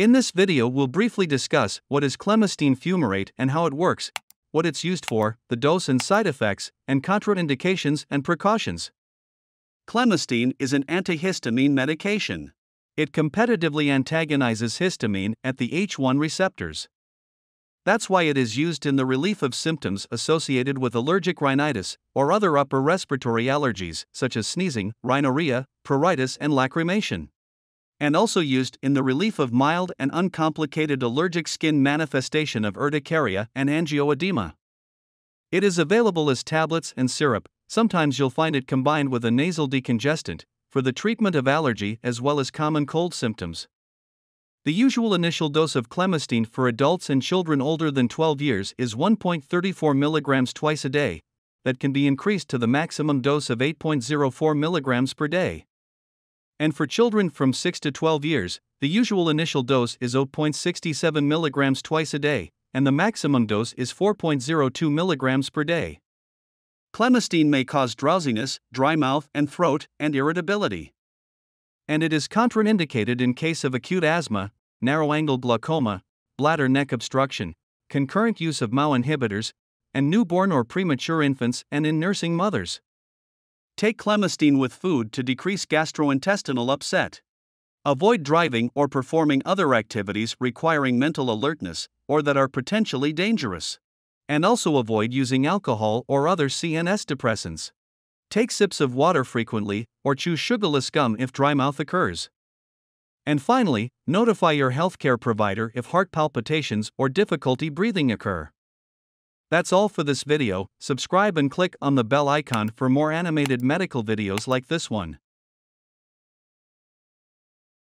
In this video, we'll briefly discuss what is clemastine fumarate and how it works, what it's used for, the dose and side effects, and contraindications and precautions. Clemastine is an antihistamine medication. It competitively antagonizes histamine at the H1 receptors. That's why it is used in the relief of symptoms associated with allergic rhinitis or other upper respiratory allergies such as sneezing, rhinorrhea, pruritus, and lacrimation. And also used in the relief of mild and uncomplicated allergic skin manifestation of urticaria and angioedema. It is available as tablets and syrup, sometimes you'll find it combined with a nasal decongestant, for the treatment of allergy as well as common cold symptoms. The usual initial dose of clemastine for adults and children older than 12 years is 1.34 mg twice a day, that can be increased to the maximum dose of 8.04 mg per day. And for children from 6 to 12 years, the usual initial dose is 0.67 mg twice a day, and the maximum dose is 4.02 mg per day. Clemastine may cause drowsiness, dry mouth and throat, and irritability and it is contraindicated in case of acute asthma, narrow angle glaucoma, bladder neck obstruction, concurrent use of MAO inhibitors, and newborn or premature infants and in nursing mothers. Take clemastine with food to decrease gastrointestinal upset. Avoid driving or performing other activities requiring mental alertness or that are potentially dangerous. And also avoid using alcohol or other CNS depressants. Take sips of water frequently, or chew sugarless gum if dry mouth occurs. And finally, notify your healthcare provider if heart palpitations or difficulty breathing occur. That's all for this video, subscribe and click on the bell icon for more animated medical videos like this one.